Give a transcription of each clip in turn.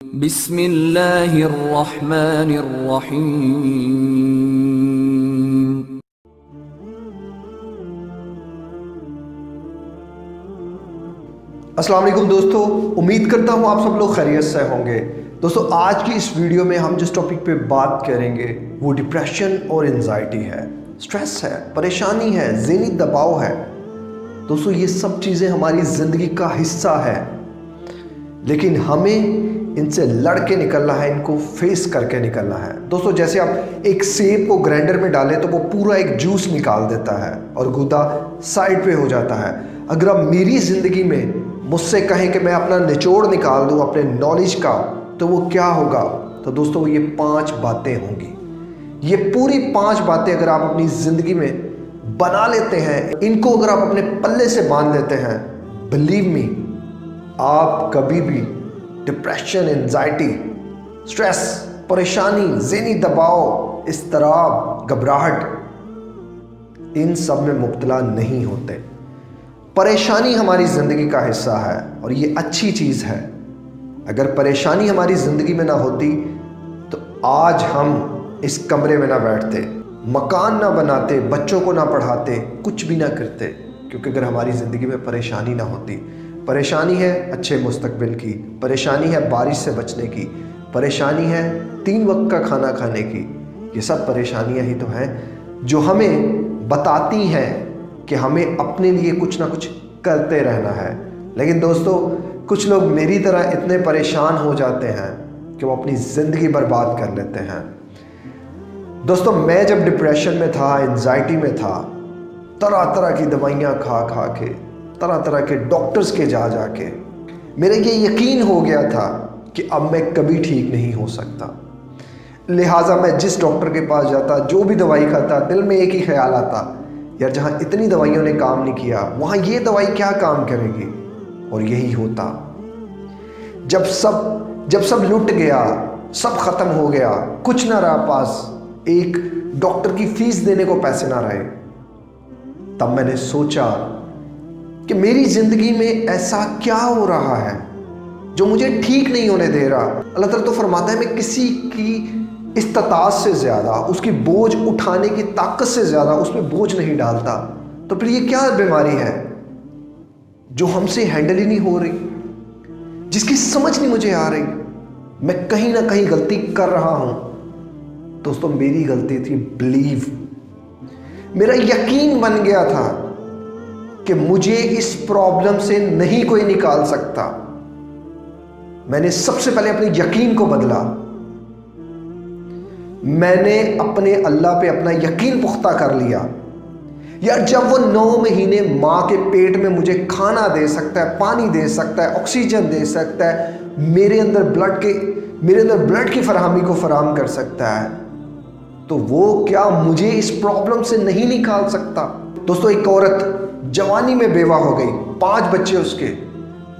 अस्सलाम वालेकुम दोस्तों, उम्मीद करता हूँ आप सब लोग खैरियत से होंगे। दोस्तों, आज की इस वीडियो में हम जिस टॉपिक पे बात करेंगे, वो डिप्रेशन और एनजाइटी है। स्ट्रेस है, परेशानी है जहनी दबाव है। दोस्तों, ये सब चीज़ें हमारी ज़िंदगी का हिस्सा है। लेकिन हमें इनसे लड़ के निकलना है, इनको फेस करके निकलना है। दोस्तों, जैसे आप एक सेब को ग्राइंडर में डालें तो वो पूरा एक जूस निकाल देता है और गुदा साइड पे हो जाता है। अगर आप मेरी ज़िंदगी में मुझसे कहें कि मैं अपना निचोड़ निकाल दूँ, अपने नॉलेज का तो वो क्या होगा? तो दोस्तों, ये पाँच बातें होंगी। ये पूरी पाँच बातें अगर आप अपनी ज़िंदगी में बना लेते हैं, इनको अगर आप अपने पल्ले से बाँध लेते हैं बिलीव मी आप कभी भी डिप्रेशन एनजाइटी स्ट्रेस परेशानी, जहनी दबाव इसतराब घबराहट, इन सब में मुब्तला नहीं होते। परेशानी हमारी ज़िंदगी का हिस्सा है और ये अच्छी चीज़ है। अगर परेशानी हमारी ज़िंदगी में ना होती तो आज हम इस कमरे में ना बैठते, मकान ना बनाते, बच्चों को ना पढ़ाते, कुछ भी ना करते, क्योंकि अगर हमारी ज़िंदगी में परेशानी ना होती परेशानी है अच्छे मुस्तकबिल की, परेशानी है बारिश से बचने की, परेशानी है तीन वक्त का खाना खाने की, ये सब परेशानियाँ ही तो हैं, जो हमें बताती हैं कि हमें अपने लिए कुछ ना कुछ करते रहना है। लेकिन दोस्तों, कुछ लोग मेरी तरह इतने परेशान हो जाते हैं कि वो अपनी ज़िंदगी बर्बाद कर लेते हैं। दोस्तों, मैं जब डिप्रेशन में था एनजाइटी में था तरह तरह की दवाइयाँ खा खा के तरह तरह के डॉक्टर्स के जा जा के मेरे ये यकीन हो गया था कि अब मैं कभी ठीक नहीं हो सकता। लिहाजा मैं जिस डॉक्टर के पास जाता, जो भी दवाई खाता, दिल में एक ही ख्याल आता, यार जहाँ इतनी दवाइयों ने काम नहीं किया, वहाँ ये दवाई क्या काम करेगी? और यही होता। जब सब जब सब लुट गया, सब ख़त्म हो गया, कुछ ना रहा पास, एक डॉक्टर की फ़ीस देने को पैसे ना रहे, तब मैंने सोचा कि मेरी ज़िंदगी में ऐसा क्या हो रहा है जो मुझे ठीक नहीं होने दे रहा। अल्लाह ताला तो फरमाता है, मैं किसी की इस्तात से ज़्यादा, उसकी बोझ उठाने की ताकत से ज़्यादा उसमें बोझ नहीं डालता। तो फिर ये क्या बीमारी है जो हमसे हैंडल ही नहीं हो रही? जिसकी समझ नहीं मुझे आ रही। मैं कहीं ना कहीं गलती कर रहा हूँ। दोस्तों, मेरी गलती थी बिलीव मेरा यकीन बन गया था कि मुझे इस प्रॉब्लम से नहीं कोई निकाल सकता। मैंने सबसे पहले अपने यकीन को बदला। मैंने अपने अल्लाह पे अपना यकीन पुख्ता कर लिया। यार जब वो नौ महीने माँ के पेट में मुझे खाना दे सकता है, पानी दे सकता है ऑक्सीजन दे सकता है, मेरे अंदर ब्लड के, मेरे अंदर ब्लड की फरहमी को फराम कर सकता है तो वो क्या मुझे इस प्रॉब्लम से नहीं निकाल सकता? दोस्तों, एक औरत जवानी में बेवा हो गई। पाँच बच्चे उसके।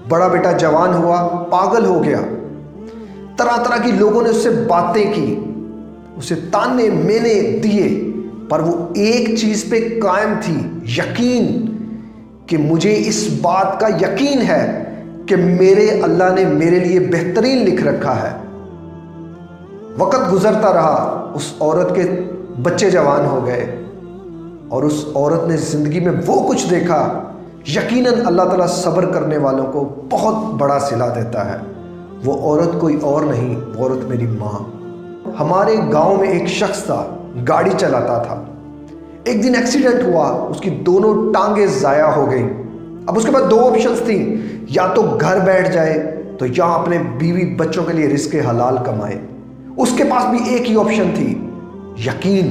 बड़ा बेटा जवान हुआ, पागल हो गया। तरह तरह की लोगों ने उससे बातें की, उसे ताने, मेने दिए, पर वो एक चीज़ पे कायम थी, यकीन, कि मुझे इस बात का यकीन है कि मेरे अल्लाह ने मेरे लिए बेहतरीन लिख रखा है। वक्त गुजरता रहा, उस औरत के बच्चे जवान हो गए। और उस औरत ने ज़िंदगी में वो कुछ देखा, यकीनन अल्लाह ताला सब्र करने वालों को बहुत बड़ा सिला देता है। वो औरत कोई और नहीं, वो औरत मेरी माँ। हमारे गाँव में एक शख्स था, गाड़ी चलाता था। एक दिन एक्सीडेंट हुआ, उसकी दोनों टांगे ज़ाया हो गई। अब उसके बाद दो ऑप्शंस थी, या तो घर बैठ जाए तो या अपने बीवी बच्चों के लिए रिस्क हलाल कमाए। उसके पास भी एक ही ऑप्शन थी, यकीन।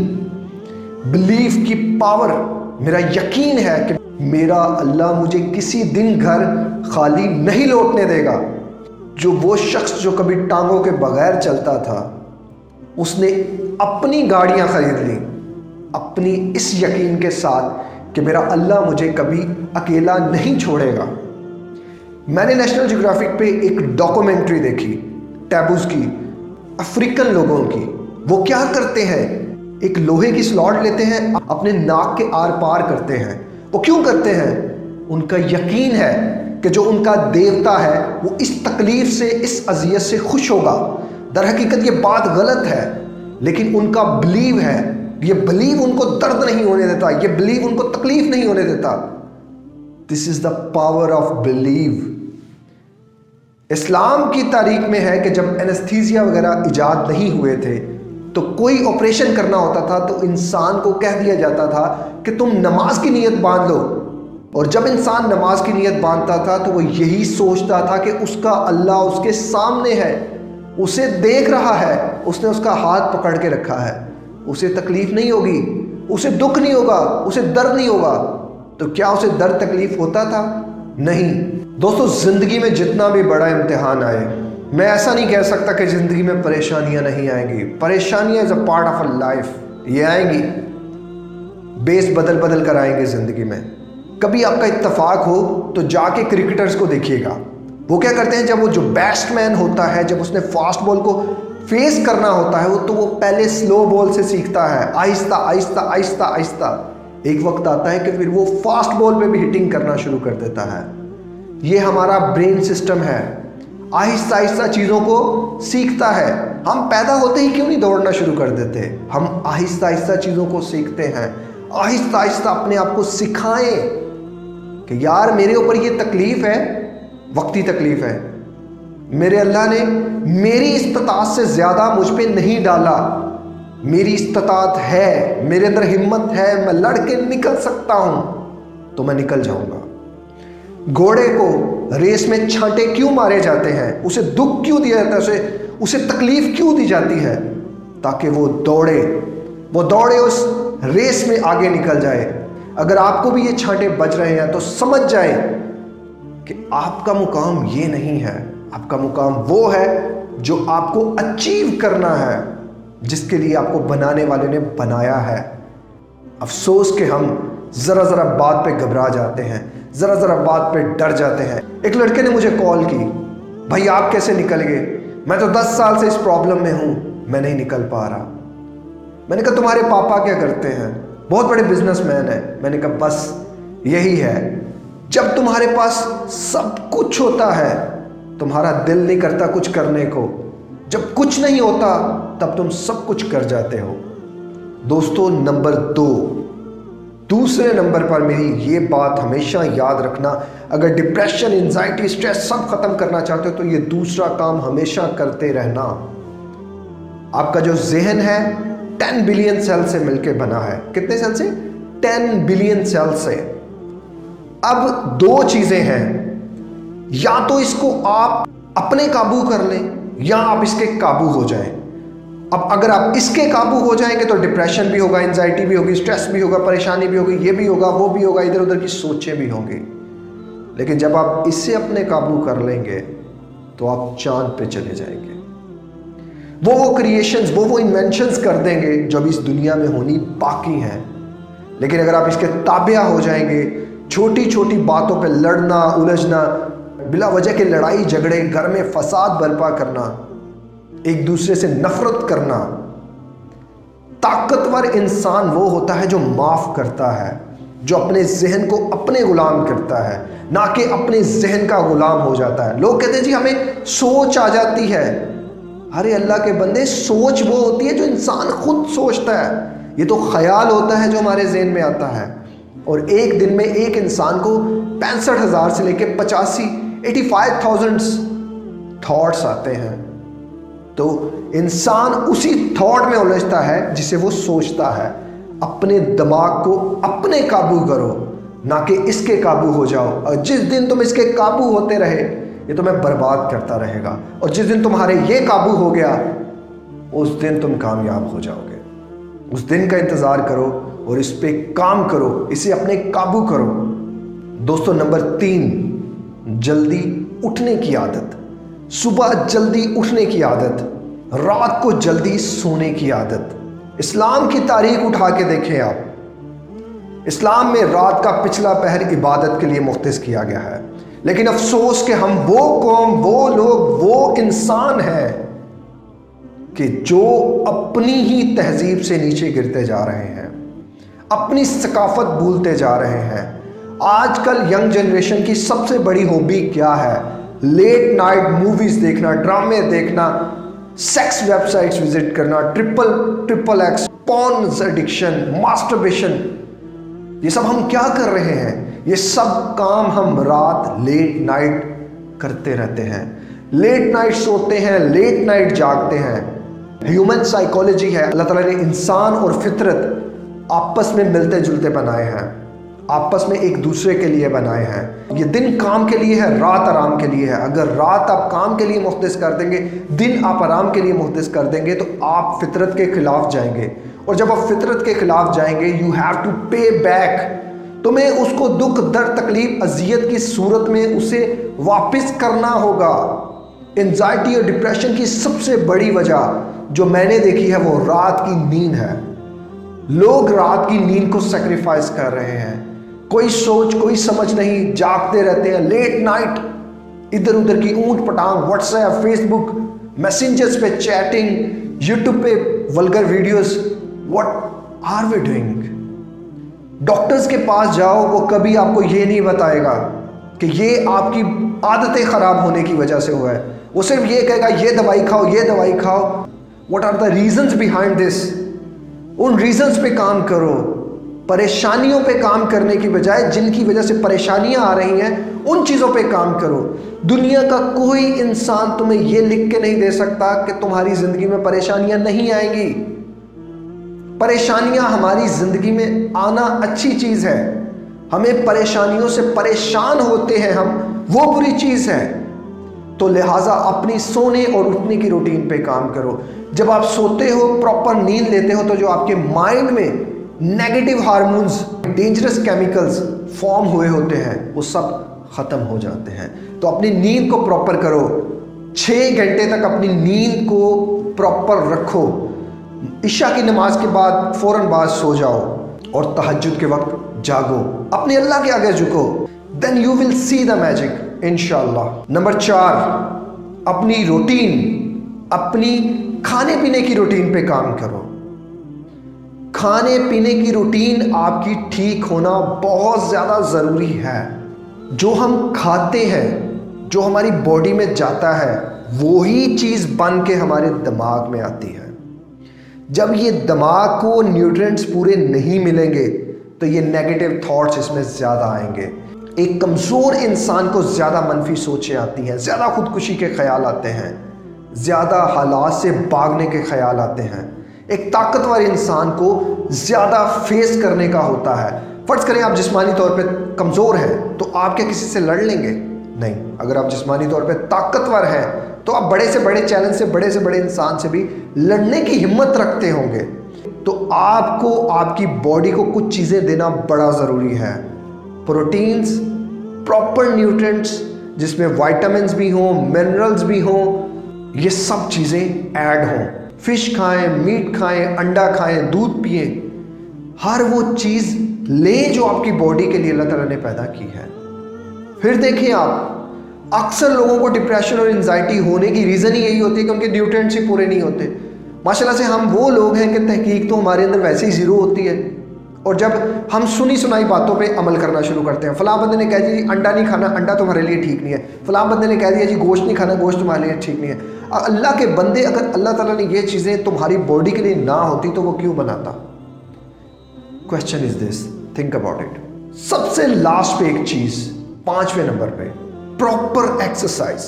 बिलीफ की पावर मेरा यकीन है कि मेरा अल्लाह मुझे किसी दिन घर खाली नहीं लौटने देगा। जो वो शख्स जो कभी टांगों के बगैर चलता था, उसने अपनी गाड़ियाँ खरीद ली। अपनी इस यकीन के साथ कि मेरा अल्लाह मुझे कभी अकेला नहीं छोड़ेगा। मैंने नेशनल जियोग्राफिक पे एक डॉक्यूमेंट्री देखी टैबूज की अफ्रीकन लोगों की। वो क्या करते हैं? एक लोहे की स्लॉट लेते हैं, अपने नाक के आर पार करते हैं। वो क्यों करते हैं? उनका यकीन है कि जो उनका देवता है, वो इस तकलीफ़ से, इस अजियत से खुश होगा। दर हकीकत ये बात गलत है, लेकिन उनका बिलीव है। ये बिलीव उनको दर्द नहीं होने देता, ये बिलीव उनको तकलीफ़ नहीं होने देता। This is the power of believe Islam की तारीख में है कि जब एनेस्थीजिया वगैरह इजाद नहीं हुए थे तो कोई ऑपरेशन करना होता था तो इंसान को कह दिया जाता था कि तुम नमाज़ की नीयत बाँध लो। और जब इंसान नमाज़ की नीयत बांधता था तो वो यही सोचता था कि उसका अल्लाह उसके सामने है, उसे देख रहा है, उसने उसका हाथ पकड़ के रखा है। उसे तकलीफ़ नहीं होगी, उसे दुख नहीं होगा, उसे दर्द नहीं होगा। तो क्या उसे दर्द तकलीफ़ होता था? नहीं। दोस्तों, ज़िंदगी में जितना भी बड़ा इम्तिहान आए मैं ऐसा नहीं कह सकता कि ज़िंदगी में परेशानियाँ नहीं आएँगी। परेशानियाँ is a part of a life ये आएँगी। बेस बदल बदल कर आएँगे ज़िंदगी में। कभी आपका इत्तफाक हो तो जाके क्रिकेटर्स को देखिएगा। वो क्या करते हैं, जब वो जो बैट्समैन होता है, जब उसने फास्ट बॉल को फेस करना होता है वो तो वो पहले स्लो बॉल से सीखता है। आहिस्ता आहिस्ता आहिस्ता आहिस्ता। एक वक्त आता है कि फिर वो फास्ट बॉल पे भी हिटिंग करना शुरू कर देता है। ये हमारा ब्रेन सिस्टम है। आहिस्ता आहिस्ता चीज़ों को सीखता है। हम पैदा होते ही क्यों नहीं दौड़ना शुरू कर देते? हम आहिस्ता आहिस्ता चीज़ों को सीखते हैं। आहिस्ता आहिस्ता अपने आप को सिखाएँ कि यार, मेरे ऊपर ये तकलीफ़ है, वक्ती तकलीफ़ है। मेरे अल्लाह ने मेरी इस्तात से ज़्यादा मुझ पर नहीं डाला। मेरी इस्तात है, मेरे अंदर हिम्मत है, मैं लड़के निकल सकता हूँ तो मैं निकल जाऊँगा। घोड़े को रेस में छांटे क्यों मारे जाते हैं? उसे दुख क्यों दिया जाता है? उसे उसे तकलीफ़ क्यों दी जाती है? ताकि वो दौड़े वो दौड़े उस रेस में आगे निकल जाए। अगर आपको भी ये छांटे बज रहे हैं तो समझ जाए कि आपका मुकाम ये नहीं है। आपका मुकाम वो है जो आपको अचीव करना है, जिसके लिए आपको बनाने वाले ने बनाया है। अफसोस के हम ज़रा ज़रा बात पे घबरा जाते हैं। ज़रा ज़रा बात पे डर जाते हैं। एक लड़के ने मुझे कॉल की, भाई, आप कैसे निकल गए? मैं तो दस साल से इस प्रॉब्लम में हूँ, मैं नहीं निकल पा रहा। मैंने कहा, तुम्हारे पापा क्या करते हैं? बहुत बड़े बिजनेसमैन है। मैंने कहा, बस, यही है। जब तुम्हारे पास सब कुछ होता है, तुम्हारा दिल नहीं करता कुछ करने को। जब कुछ नहीं होता, तब तुम सब कुछ कर जाते हो। दोस्तों, नंबर दो दूसरे नंबर पर मेरी ये बात हमेशा याद रखना। अगर डिप्रेशन एंजाइटी स्ट्रेस सब खत्म करना चाहते हो तो ये दूसरा काम हमेशा करते रहना। आपका जो जहन है टेन बिलियन सेल से मिलकर बना है। कितने सेल से? टेन बिलियन सेल से। अब दो चीज़ें हैं। या तो इसको आप अपने काबू कर लें, या आप इसके काबू हो जाएँ। अब अगर आप इसके काबू हो जाएँगे तो डिप्रेशन भी होगा एनजाइटी भी होगी स्ट्रेस भी होगा, परेशानी भी होगी, ये भी होगा, वो भी होगा इधर उधर की सोचें भी होंगी। लेकिन जब आप इससे अपने काबू कर लेंगे तो आप चाँद पे चले जाएँगे। वो वो क्रिएशंस वो वो इन्वेंशंस कर देंगे जो अभी इस दुनिया में होनी बाकी हैं। लेकिन अगर आप इसके ताबिया हो जाएँगे छोटी छोटी बातों पे लड़ना, उलझना, बिला वजह के लड़ाई झगड़े घर में फसाद बर्पा करना एक दूसरे से नफरत करना। ताकतवर इंसान वो होता है जो माफ़ करता है, जो अपने जहन को अपने गुलाम करता है, ना कि अपने जहन का गुलाम हो जाता है। लोग कहते हैं, जी, हमें सोच आ जाती है। अरे अल्लाह के बंदे, सोच वो होती है जो इंसान खुद सोचता है। ये तो ख्याल होता है जो हमारे जहन में आता है। और एक दिन में एक इंसान को पैंसठ हज़ार से लेकर पचासी, एटी फाइव थाउज़ेंड थाट्स आते हैं। तो इंसान उसी थॉट में उलझता है जिसे वो सोचता है। अपने दिमाग को अपने काबू करो, ना कि इसके काबू हो जाओ। और जिस दिन तुम इसके काबू होते रहे, ये तुम्हें बर्बाद करता रहेगा। और जिस दिन तुम्हारे ये काबू हो गया, उस दिन तुम कामयाब हो जाओगे। उस दिन का इंतज़ार करो और इस पर काम करो, इसे अपने काबू करो। दोस्तों, नंबर तीन, जल्दी उठने की आदत। सुबह जल्दी उठने की आदत, रात को जल्दी सोने की आदत। इस्लाम की तारीख उठा के देखें आप। इस्लाम में रात का पिछला पहर इबादत के लिए मुख्त किया गया है। लेकिन अफसोस के हम वो कौम, वो लोग, वो इंसान हैं कि जो अपनी ही तहजीब से नीचे गिरते जा रहे हैं, अपनी सकाफत भूलते जा रहे हैं। आजकल यंग जनरेशन की सबसे बड़ी हॉबी क्या है? लेट नाइट मूवीज़ देखना ड्रामे देखना सेक्स वेबसाइट्स विज़िट करना triple triple X porn addiction masturbation ये सब हम क्या कर रहे हैं? ये सब काम हम रात लेट नाइट करते रहते हैं। लेट नाइट सोते हैं लेट नाइट जागते हैं। ह्यूमन साइकोलॉजी है। अल्लाह ताला ने इंसान और फितरत आपस में मिलते जुलते बनाए हैं। आपस में एक दूसरे के लिए बनाए हैं। ये दिन काम के लिए है, रात आराम के लिए है। अगर रात आप काम के लिए मुख्तस कर देंगे, दिन आप आराम के लिए मुख्तस कर देंगे तो आप फितरत के खिलाफ जाएँगे। और जब आप फितरत के खिलाफ जाएँगे you have to pay back तुम्हें उसको दुख, दर्द, तकलीफ़, अजियत की सूरत में उसे वापस करना होगा। एनजाइटी और डिप्रेशन की सबसे बड़ी वजह जो मैंने देखी है, वो रात की नींद है। लोग रात की नींद को सेक्रीफाइस कर रहे हैं। कोई सोच, कोई समझ नहीं, जागते रहते हैं। लेट नाइट इधर उधर की ऊँट पटांग व्हाट्सएप फेसबुक मैसेंजर्स पे चैटिंग यूट्यूब पे vulgar videos what are we doing doctors के पास जाओ, वो कभी आपको ये नहीं बताएगा कि ये आपकी आदतें ख़राब होने की वजह से हुआ है। वो सिर्फ़ ये कहेगा, ये दवाई खाओ, ये दवाई खाओ। What are the reasons behind this उन रीजंस पे काम करो। परेशानियों पे काम करने की बजाय, जिनकी वजह से परेशानियाँ आ रही हैं, उन चीज़ों पे काम करो। दुनिया का कोई इंसान तुम्हें यह लिख के नहीं दे सकता कि तुम्हारी ज़िंदगी में परेशानियाँ नहीं आएँगी। परेशानियाँ हमारी ज़िंदगी में आना अच्छी चीज़ है। हमें परेशानियों से परेशान होते हैं हम, वो बुरी चीज़ है। तो लिहाजा अपनी सोने और उठने की रूटीन पे काम करो। जब आप सोते हो, प्रॉपर नींद लेते हो तो जो आपके माइंड में negative hormones dangerous chemicals form हुए होते हैं, वो सब ख़त्म हो जाते हैं। तो अपनी नींद को प्रॉपर करो। छः घंटे तक अपनी नींद को प्रॉपर रखो। ईशा की नमाज़ के बाद फ़ौरन बाद सो जाओ और तहजद के वक्त जागो। अपने अल्लाह के आगे झुको। Then you will see the magic इनशाला नंबर चार, अपनी रूटीन अपनी खाने पीने की रूटीन पे काम करो। खाने पीने की रूटीन आपकी ठीक होना बहुत ज़्यादा ज़रूरी है। जो हम खाते हैं, जो हमारी बॉडी में जाता है, वही चीज़ बन के हमारे दिमाग में आती है। जब ये दिमाग को न्यूट्रिएंट्स पूरे नहीं मिलेंगे तो ये नेगेटिव थॉट्स इसमें ज़्यादा आएँगे। एक कमज़ोर इंसान को ज़्यादा मनफी सोचें आती हैं, ज़्यादा खुदकुशी के ख्याल आते हैं, ज़्यादा हालात से भागने के ख्याल आते हैं। एक ताकतवर इंसान को ज़्यादा फेस करने का होता है। फ़र्ज़ करें आप जिस्मानी तौर पे कमज़ोर हैं तो आप क्या किसी से लड़ लेंगे? नहीं। अगर आप जिस्मानी तौर पे ताकतवर हैं तो आप बड़े से बड़े चैलेंज से, बड़े से बड़े इंसान से भी लड़ने की हिम्मत रखते होंगे। तो आपको आपकी बॉडी को कुछ चीज़ें देना बड़ा ज़रूरी है। प्रोटीन्स, प्रॉपर न्यूट्रेंट्स जिसमें वाइटामिन भी हों मिनरल्स भी हों, ये सब चीज़ें ऐड हों। फ़िश खाएँ, मीट खाएँ, अंडा खाएँ, दूध पिए, हर वो चीज़ ले जो आपकी बॉडी के लिए अल्लाह तला ने पैदा की है। फिर देखिए आप, अक्सर लोगों को डिप्रेशन और एनजाइटी होने की रीज़न ही यही होती है कि उनके न्यूट्रेंट्स ही पूरे नहीं होते। माशाल्लाह से हम वो लोग हैं कि तहकीक तो हमारे अंदर वैसे ही ज़ीरो होती है। और जब हम सुनी सुनाई बातों पे अमल करना शुरू करते हैं, फलां बंदे ने कह दिया जी, अंडा नहीं खाना, अंडा तुम्हारे लिए ठीक नहीं है। फलां बंदे ने कह दिया जी, गोश्त नहीं खाना, गोश्त तुम्हारे लिए ठीक नहीं है। अल्लाह के बंदे अगर अल्लाह ताला ने ये चीज़ें तुम्हारी बॉडी के लिए ना होती तो वो क्यों बनाता? Question is this think about it सबसे लास्ट पे एक चीज़, पाँचवें नंबर पर प्रॉपर एक्सरसाइज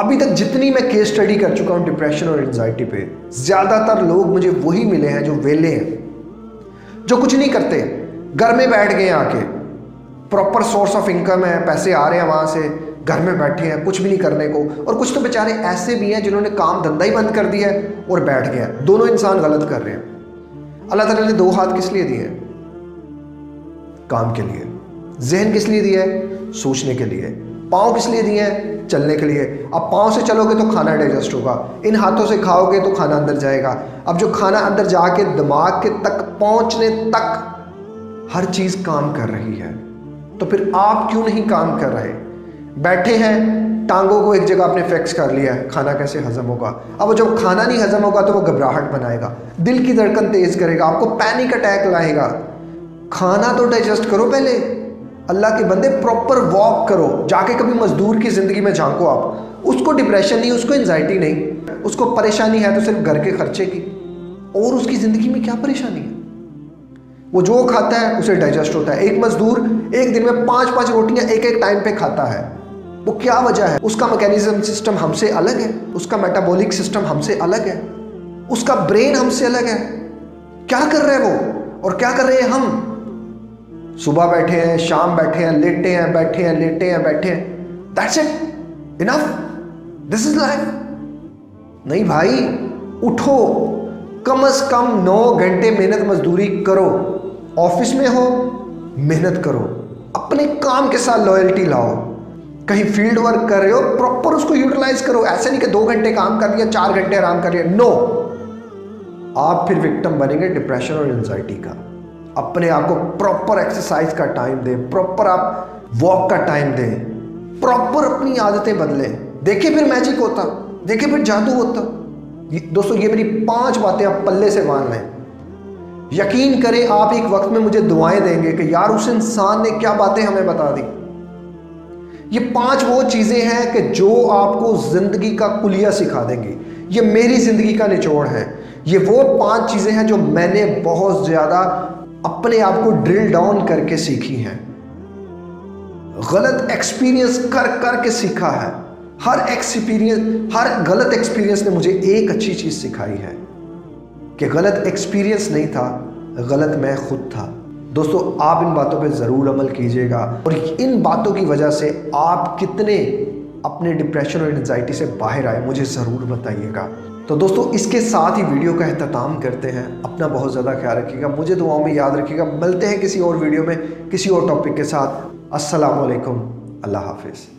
अभी तक जितनी मैं केस स्टडी कर चुका हूँ डिप्रेशन और एंजाइटी पे, ज़्यादातर लोग मुझे वही मिले हैं जो वेले हैं। जो कुछ नहीं करते, घर में बैठ गए आके। प्रॉपर सोर्स ऑफ़ इनकम है, पैसे आ रहे हैं वहाँ से, घर में बैठे हैं, कुछ भी नहीं करने को। और कुछ तो बेचारे ऐसे भी हैं जिन्होंने काम धंधा ही बंद कर दिया है और बैठ गया दोनों इंसान गलत कर रहे हैं। अल्लाह ताला ने दो हाथ किस लिए दिए? काम के लिए। जहन किस लिए दिया है? सोचने के लिए। पाँव किस लिए दिए हैं? चलने के लिए। अब पाँव से चलोगे तो खाना डाइजेस्ट होगा। इन हाथों से खाओगे तो खाना अंदर जाएगा। अब जो खाना अंदर जाके दिमाग के तक पहुँचने तक हर चीज़ काम कर रही है। तो फिर आप क्यों नहीं काम कर रहे? बैठे हैं, टांगों को एक जगह आपने फिक्स कर लिया है। खाना कैसे हजम होगा? अब जब खाना नहीं हजम होगा तो वो घबराहट बनाएगा। दिल की धड़कन तेज करेगा। आपको पैनिक अटैक लाएगा। खाना तो डाइजेस्ट करो पहले। अल्लाह के बंदे प्रॉपर वॉक करो। जाके कभी मजदूर की ज़िंदगी में झांको आप। उसको डिप्रेशन नहीं, उसको एनजाइटी नहीं। उसको परेशानी है तो सिर्फ़ घर के खर्चे की। और उसकी ज़िंदगी में क्या परेशानी है? वो जो खाता है, उसे डाइजेस्ट होता है। एक मजदूर एक दिन में पाँच पाँच रोटियाँ एक एक टाइम पे खाता है। वो क्या वजह है? उसका मैकेनिज्म सिस्टम हमसे अलग है। उसका मेटाबॉलिक सिस्टम हमसे अलग है। उसका ब्रेन हमसे अलग है। क्या कर रहे हैं वो? और क्या कर रहे हैं हम? सुबह बैठे हैं, शाम बैठे हैं, लेटे हैं, बैठे हैं, लेटे हैं, बैठे हैं। That's it enough this is life नहीं भाई, उठो। कम से कम नौ घंटे मेहनत मजदूरी करो। ऑफ़िस में हो, मेहनत करो। अपने काम के साथ लॉयल्टी लाओ। कहीं फ़ील्ड वर्क कर रहे हो प्रॉपर उसको यूटिलाइज करो। ऐसे नहीं कि दो घंटे काम कर लिया, चार घंटे आराम कर लिया। नो आप फिर विक्टम बनेंगे डिप्रेशन और एंजाइटी का। अपने आप को प्रॉपर एक्सरसाइज का टाइम दें प्रॉपर आप वॉक का टाइम दें प्रॉपर अपनी आदतें बदलें। देखिए फिर मैजिक होता, देखिए फिर जादू होता। दोस्तों, ये मेरी पाँच बातें आप पल्ले से मान लें। यकीन करें, आप एक वक्त में मुझे दुआएँ देंगे कि यार उस इंसान ने क्या बातें हमें बता दी। ये पाँच वो चीज़ें हैं कि जो आपको ज़िंदगी का कुलिया सिखा देंगी। ये मेरी ज़िंदगी का निचोड़ है। ये वो पाँच चीज़ें हैं जो मैंने बहुत ज़्यादा अपने आप को ड्रिल डाउन करके सीखी हैं। गलत एक्सपीरियंस कर कर के सीखा है। हर एक्सपीरियंस हर गलत एक्सपीरियंस ने मुझे एक अच्छी चीज़ सिखाई है कि गलत एक्सपीरियंस नहीं था, गलत मैं खुद था। दोस्तों, आप इन बातों पे ज़रूर अमल कीजिएगा और इन बातों की वजह से आप कितने अपने डिप्रेशन और एनजाइटी से बाहर आए, मुझे ज़रूर बताइएगा। तो दोस्तों, इसके साथ ही वीडियो का अहतमाम करते हैं। अपना बहुत ज़्यादा ख्याल रखिएगा। मुझे दुआओं में याद रखिएगा। मिलते हैं किसी और वीडियो में, किसी और टॉपिक के साथ। असलकम अल्लाह हाफिज़।